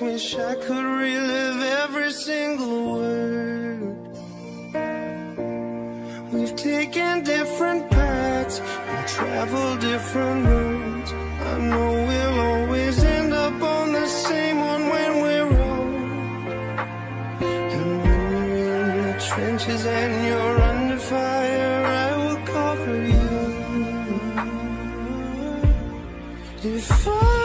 Wish I could relive every single word. We've taken different paths and traveled different roads. I know we'll always end up on the same one when we're old. And when you're in the trenches and you're under fire, I will cover you. If I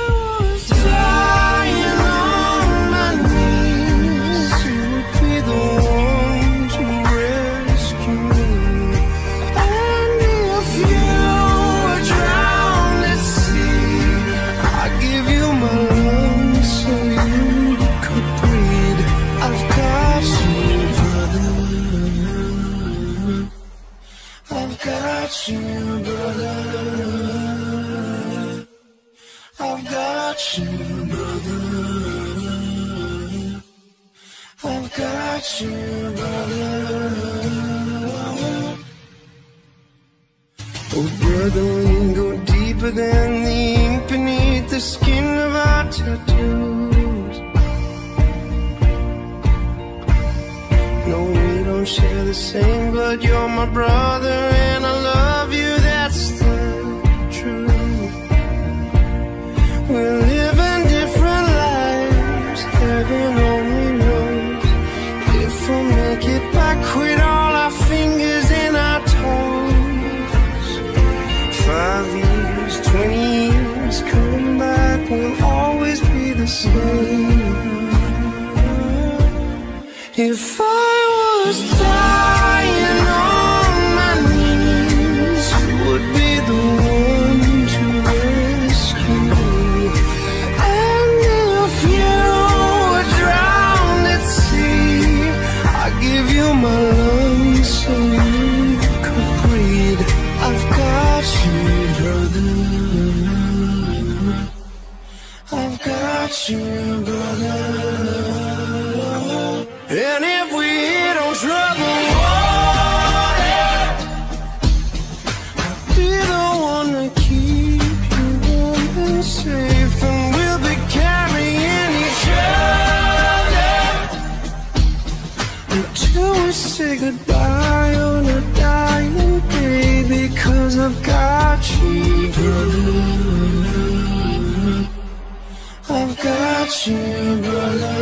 brother. I've got you, brother. Oh, brother, we go deeper than the ink beneath the skin of our tattoos. No, we don't share the same blood. You're my brother, heaven only knows. If we'll make it back with all our fingers and our toes. Five years, twenty years, come back, we'll always be the same. If I was dying until we say goodbye on a dying day. Because I've got you, brother. I've got you, brother.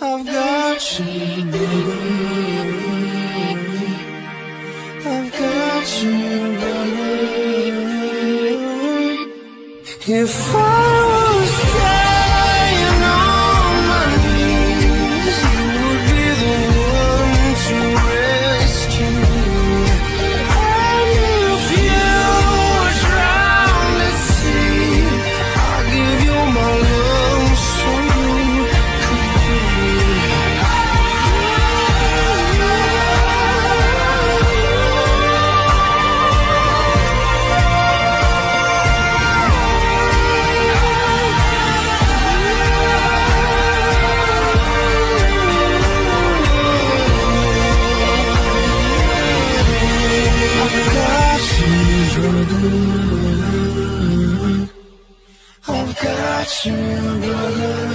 I've got you, brother. I've got you, brother. If I got you, brother.